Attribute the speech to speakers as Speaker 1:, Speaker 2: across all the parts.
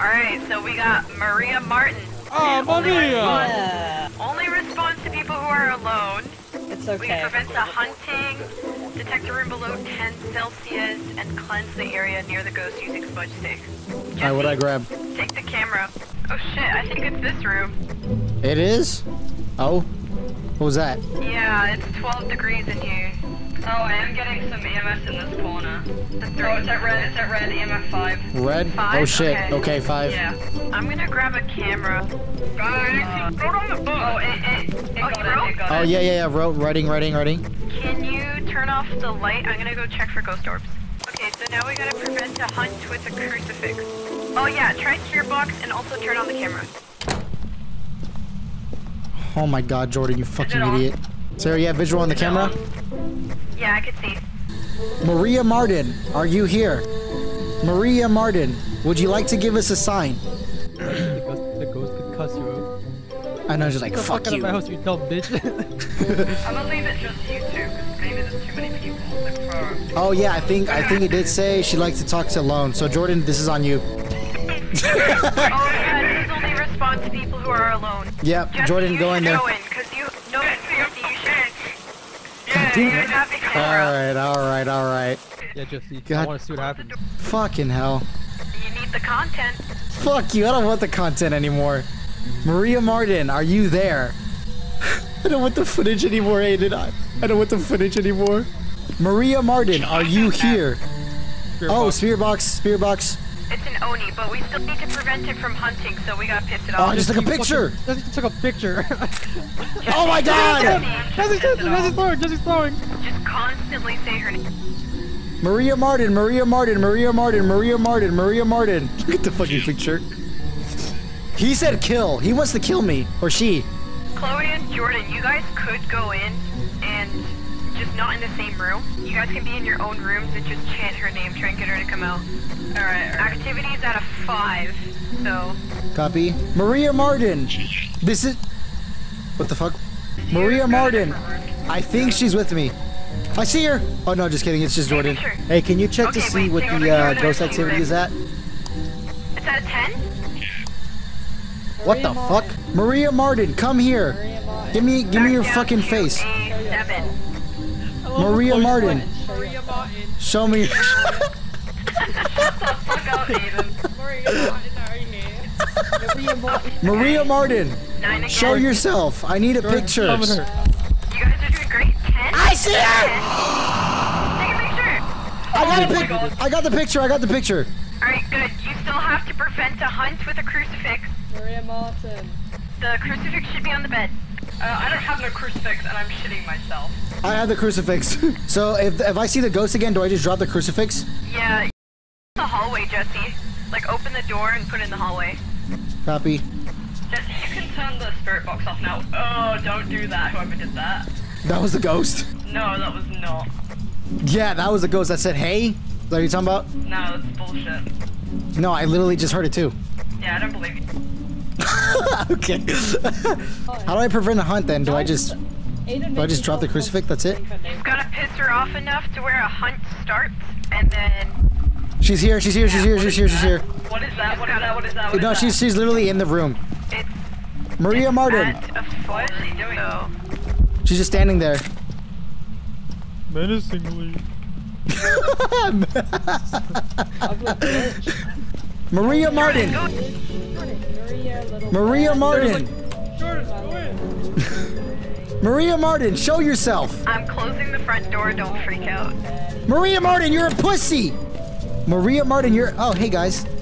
Speaker 1: Alright, so we got Maria Martin.
Speaker 2: Oh,
Speaker 1: Only
Speaker 2: Maria!
Speaker 1: responds- Only responds to people who are alone.
Speaker 3: It's okay.
Speaker 1: We prevent the hunting, detect a room below 10 Celsius, and cleanse the area near the ghost using smudge sticks.
Speaker 4: Alright, what I grab?
Speaker 1: Take the camera. Oh shit, I think it's this room.
Speaker 4: It is? Oh? What was that?
Speaker 1: Yeah, it's 12 degrees in here.
Speaker 5: Oh, I am getting some EMF in this corner.
Speaker 1: The
Speaker 5: Oh,
Speaker 1: three.
Speaker 5: it's at red. It's at red. EMF five.
Speaker 4: Red?
Speaker 1: Oh, five?
Speaker 4: Oh shit.
Speaker 1: Okay.
Speaker 4: Okay, five.
Speaker 5: Yeah.
Speaker 1: I'm gonna grab a camera.
Speaker 5: Uh, Guys, throw it on the book. Oh, it, it, it
Speaker 1: Oh,
Speaker 5: got
Speaker 1: you
Speaker 5: it.
Speaker 1: wrote?
Speaker 5: It got
Speaker 4: Oh yeah, yeah, yeah. Wrote, writing, writing, writing.
Speaker 1: Can you turn off the light? I'm gonna go check for ghost orbs. Okay, so now we gotta prevent a hunt with a crucifix. Oh yeah, try spirit box and also turn on the camera.
Speaker 4: Oh my god, Jordan, you fucking idiot. Sarah, you have visual on the camera?
Speaker 1: Yeah, I could see.
Speaker 4: Maria Martin, are you here? Maria Martin, would you like to give us a sign?
Speaker 2: The ghost, the ghost could cuss you out.
Speaker 4: I know, just like,
Speaker 2: Get the
Speaker 4: fuck
Speaker 2: out of
Speaker 4: you.
Speaker 2: my house, you dumb bitch.
Speaker 5: I'm gonna leave it just you two, because maybe there's too many people. Like.
Speaker 4: Oh yeah, I think I think it did say she'd like to talk to alone. So Jordan, this is on you.
Speaker 1: Oh yeah, this only responds to people who are alone.
Speaker 4: Yep,
Speaker 1: Jesse,
Speaker 4: Jordan, go in there.
Speaker 1: Go in, cause you no, Jesse, you should.
Speaker 5: Yeah,
Speaker 1: You
Speaker 5: yeah,
Speaker 1: have the
Speaker 4: All
Speaker 1: camera.
Speaker 4: right, all right, all right.
Speaker 2: yeah, Jesse. I want to see what happens.
Speaker 4: Fucking hell.
Speaker 1: You need the content.
Speaker 4: Fuck you. I don't want the content anymore. Maria Martin, are you there? I don't want the footage anymore, Aiden. I, I don't want the footage anymore. Maria Martin, are you here?
Speaker 2: Spirit
Speaker 4: Oh,
Speaker 2: box.
Speaker 4: spirit
Speaker 1: oni, but we still need to prevent it from hunting, so we gotta piss it
Speaker 4: Oh,
Speaker 1: off.
Speaker 4: I just took a
Speaker 2: You fucking-
Speaker 4: picture.
Speaker 2: Jesse just took a picture.
Speaker 4: Oh my god!
Speaker 2: Jesse's, Jesse's throwing, Jesse's throwing.
Speaker 1: Just constantly say her name.
Speaker 4: Maria Martin, Maria Martin, Maria Martin, Maria Martin, Maria Martin. Look at the fucking picture. He said kill. He wants to kill me. Or she.
Speaker 1: Chloe and Jordan, you guys could go in and just not in the same room. You guys can be in your own rooms and just chant her name, try and get her to come out.
Speaker 5: Alright, alright.
Speaker 1: Activity's at a five, so
Speaker 4: Copy. Maria Martin. This is. What the fuck? Maria Martin. I think she's with me. I see her. Oh no, just kidding. It's just Jordan.
Speaker 1: picture.
Speaker 4: Hey, can you check to see
Speaker 1: wait,
Speaker 4: what the uh, ghost activity is at?
Speaker 1: it's at a ten.
Speaker 4: What the
Speaker 3: Maria
Speaker 4: fuck? Maria Martin, come here. Give me, give me your fucking face.
Speaker 1: A seven.
Speaker 4: Maria Martin.
Speaker 2: Maria Martin.
Speaker 4: Show me.
Speaker 5: Fuck out, Aiden.
Speaker 2: Maria Martin, are you here?
Speaker 3: Maria Martin.
Speaker 4: Maria Martin.
Speaker 1: Nine again.
Speaker 4: Show yourself. I need a picture.
Speaker 1: You guys are doing great. Ten.
Speaker 4: I see her.
Speaker 1: Take a picture.
Speaker 4: I got a
Speaker 5: Oh
Speaker 4: pic. I got the picture. I got the picture.
Speaker 1: All right, good. You still have to prevent a hunt with a crucifix.
Speaker 3: Maria Martin.
Speaker 1: The crucifix should be on the bed.
Speaker 5: Uh, I don't have no crucifix, and I'm shitting myself.
Speaker 4: I have the crucifix. so if if I see the ghost again, do I just drop the crucifix?
Speaker 1: Yeah. The hallway, Jesse. Like open the door and put it in the hallway.
Speaker 4: Copy.
Speaker 5: Jesse, you can turn the spirit box off now. Oh, don't do that, whoever did that.
Speaker 4: That was the ghost.
Speaker 5: No, that was not.
Speaker 4: Yeah, that was the ghost that said, "Hey." Is that what you're talking about?
Speaker 5: No, that's bullshit.
Speaker 4: No, I literally just heard it too.
Speaker 5: Yeah, I don't believe you.
Speaker 4: okay. How do I prevent a hunt then? Do I just do I just drop the crucifix? That's it.
Speaker 1: You've got to piss her off enough to where a hunt starts, and then
Speaker 4: She's here. She's here. She's here. She's here. She's here.
Speaker 5: What is that? What is that? What is that? What is
Speaker 4: No,
Speaker 5: that?
Speaker 4: she's she's literally in the room.
Speaker 1: it's
Speaker 4: Maria Martin.
Speaker 1: at a four.
Speaker 5: What is she doing?
Speaker 1: So
Speaker 4: She's just standing there.
Speaker 2: Menacingly.
Speaker 3: Ugly bitch.
Speaker 4: Maria Martin.
Speaker 3: Maria
Speaker 4: Martin.
Speaker 2: Jordan, go in.
Speaker 4: Maria Martin, show yourself.
Speaker 1: I'm closing the front door. Don't freak out.
Speaker 4: Maria Martin, you're a pussy. Maria Martin, you're. Oh, hey guys.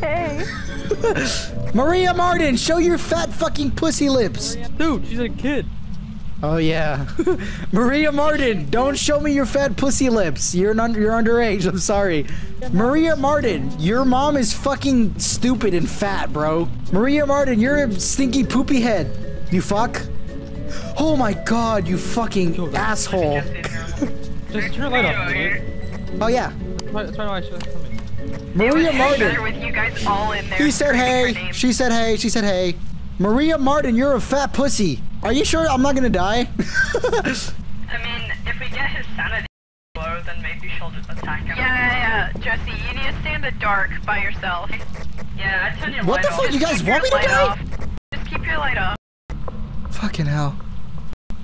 Speaker 1: Hey.
Speaker 4: Maria Martin, show your fat fucking pussy lips.
Speaker 2: Dude, she's a kid.
Speaker 4: Oh yeah. Maria Martin, don't show me your fat pussy lips. You're an under, you're underage. I'm sorry. Maria Martin, your mom is fucking stupid and fat, bro. Maria Martin, you're a stinky poopy head. You fuck. Oh my god, you fucking asshole.
Speaker 2: Just turn the light off.
Speaker 5: Hey,
Speaker 4: Oh yeah.
Speaker 2: That's why I should.
Speaker 4: Maria
Speaker 1: It would be better
Speaker 4: Martin.
Speaker 1: with you guys all in there.
Speaker 4: He said hey. She said hey. She said hey. Maria Martin, you're a fat pussy. Are you sure I'm not gonna die?
Speaker 5: I mean, if we get his sanity low, then maybe she'll just attack him.
Speaker 1: Yeah, yeah, yeah. Jesse, you need to stay in the dark by yourself.
Speaker 5: Yeah, I turn your
Speaker 4: What
Speaker 5: light
Speaker 4: the fuck? You guys want me to
Speaker 1: light
Speaker 4: die?
Speaker 1: off. Just keep your light off.
Speaker 4: Fucking hell.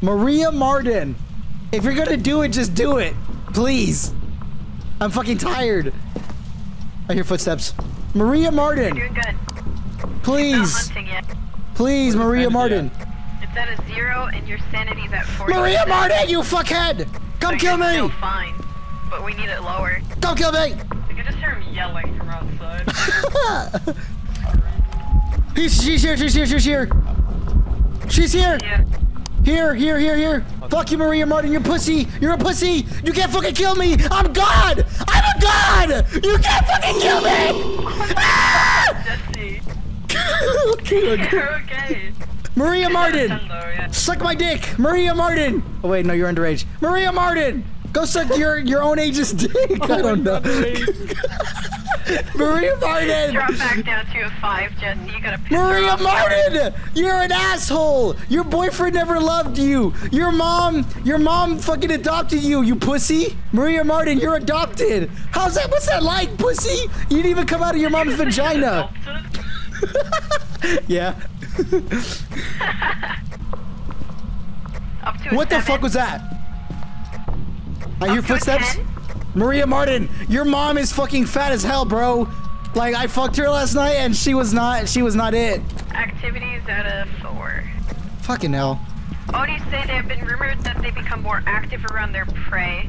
Speaker 4: Maria Martin. If you're gonna do it, just do it. Please. I'm fucking tired. I hear footsteps. Maria Martin.
Speaker 1: You're Doing good. Not
Speaker 4: Please.
Speaker 1: Hunting yet.
Speaker 4: Please, Maria Martin.
Speaker 1: It's at a zero and your sanity's at 40.
Speaker 4: Maria Martin, you fuckhead! Come kill me!
Speaker 1: Still
Speaker 4: me!
Speaker 1: fine, but we need it lower.
Speaker 4: Come kill me!
Speaker 5: I can just hear him yelling from outside.
Speaker 4: He's, she's here, she's here, she's here. She's here.
Speaker 5: yeah.
Speaker 4: Here, here, here, here. Fuck you, Maria Martin. You're pussy. You're a pussy. You can't fucking kill me. I'm God. I'm a God. You can't fucking kill me. Ah! Okay, okay. Maria Martin.
Speaker 5: Yeah.
Speaker 4: Suck my dick, Maria Martin. Oh wait, no, you're underage. Maria Martin. Go suck your your own age's dick. I don't know. Maria Martin.
Speaker 1: Drop back down to a five, Jesse. You gotta piss
Speaker 4: Maria. Martin! You're an asshole! Your boyfriend never loved you! Your mom, your mom fucking adopted you, you pussy! Maria Martin, you're adopted! How's that, what's that like, pussy? You didn't even come out of your mom's vagina! Yeah.
Speaker 1: Up to
Speaker 4: What the
Speaker 1: seven.
Speaker 4: fuck was that? I hear
Speaker 1: Up a
Speaker 4: footsteps. Maria Martin, your mom is fucking fat as hell, bro. Like I fucked her last night and she was not she was not it.
Speaker 1: Activities out of four.
Speaker 4: Fucking hell.
Speaker 1: Oni say they have been rumored that they become more active around their prey.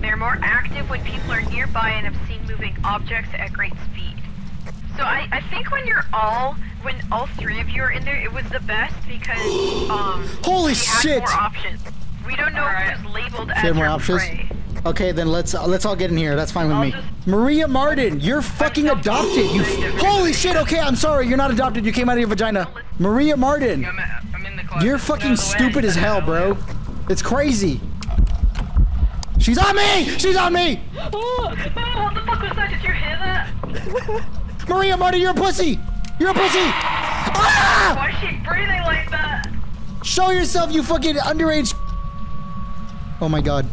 Speaker 1: They're more active when people are nearby and have seen moving objects at great speed. So I, I think when you're all when all three of you are in there, it was the best because um
Speaker 4: Holy
Speaker 1: we had
Speaker 4: shit!
Speaker 1: more options. We don't know
Speaker 5: Alright.
Speaker 1: who's labeled
Speaker 4: She
Speaker 1: as
Speaker 4: had more
Speaker 1: your
Speaker 4: options?
Speaker 1: prey.
Speaker 4: Okay, then let's uh, let's all get in here. That's fine with
Speaker 5: I'll
Speaker 4: me.
Speaker 5: just-
Speaker 4: Maria Martin, you're fucking adopted. You
Speaker 5: saying
Speaker 4: f-
Speaker 5: different
Speaker 4: holy shit. Okay, I'm sorry. You're not adopted. You came out of your vagina. Maria Martin,
Speaker 5: I'm, I'm in the
Speaker 4: you're fucking
Speaker 5: the
Speaker 4: stupid as hell, bro. It's crazy. She's on me. She's on me.
Speaker 3: Oh,
Speaker 5: Oh, what the fuck was that? Did you hear that?
Speaker 4: Maria Marty, you're a pussy. You're a pussy. Ah!
Speaker 5: Why is she breathing like that?
Speaker 4: Show yourself, you fucking underage. Oh my god.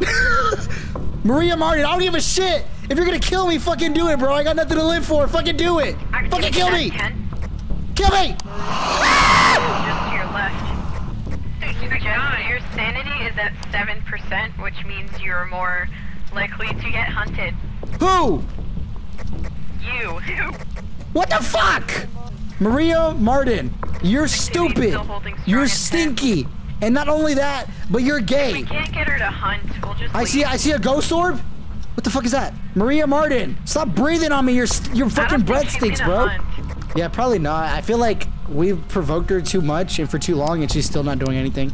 Speaker 4: Maria Martin, I don't give a shit. If you're gonna kill me, fucking do it, bro. I got nothing to live for. Fucking do it. Fucking kill me.
Speaker 1: 10,
Speaker 4: Kill me.
Speaker 1: just to your left. Jesse, your sanity is at 7%, which means you're more likely to get hunted.
Speaker 4: Who?
Speaker 1: You.
Speaker 4: What the fuck? Maria Martin, you're stupid.
Speaker 1: still holding strong
Speaker 4: You're
Speaker 1: at 10.
Speaker 4: stinky. And not only that, but you're
Speaker 1: we
Speaker 4: gay.
Speaker 1: can't get her to hunt. We'll just
Speaker 4: I
Speaker 1: leave.
Speaker 4: see I see a ghost orb. What the fuck is that? Maria Martin, stop breathing on me. Your your fucking breath stinks, bro.
Speaker 1: hunt.
Speaker 4: Yeah, probably not. I feel like we've provoked her too much and for too long and she's still not doing anything.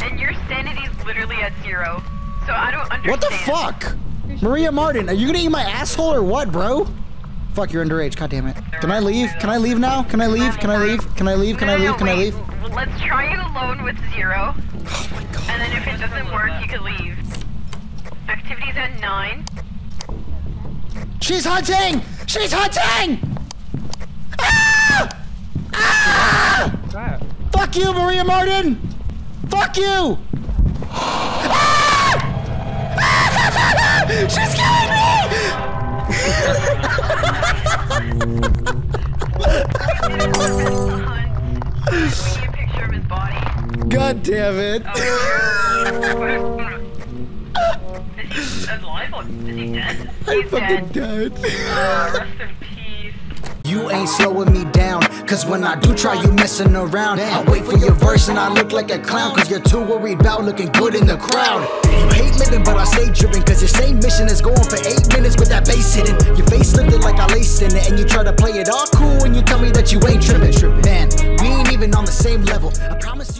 Speaker 1: And your sanity is literally at zero. So I don't understand.
Speaker 4: What the fuck? Maria Martin, are you gonna eat my asshole or what, bro? Fuck, you're underage. God damn it. Can I leave? Can I leave now? Can I leave? Can I leave? Can I leave? Can I
Speaker 1: No, no,
Speaker 4: leave? Can I leave?
Speaker 1: Let's try it alone with zero.
Speaker 4: Oh my god.
Speaker 1: And then if it doesn't work, you can leave. Activities at nine.
Speaker 4: She's hunting! She's hunting! Ah! Ah! Fuck you, Maria Martin! Fuck you! Ah! Ah! She's killing me!
Speaker 1: Hunt. We need a picture of his body.
Speaker 4: God damn it.
Speaker 5: Is he alive or is he dead?
Speaker 4: I fucking died.
Speaker 5: Uh, rest in peace.
Speaker 6: You ain't slowing me down, cause when I do try, you messing around. I wait for your verse and I look like a clown, cause you're too worried about looking good in the crowd. You hate living, but I stay driven, cause your same mission is going for eight minutes with that bass hitting. Your face lifted like I laced in it, and you try to play it all cool, and you tell me that you ain't tripping. Man, we ain't even on the same level. I promise you.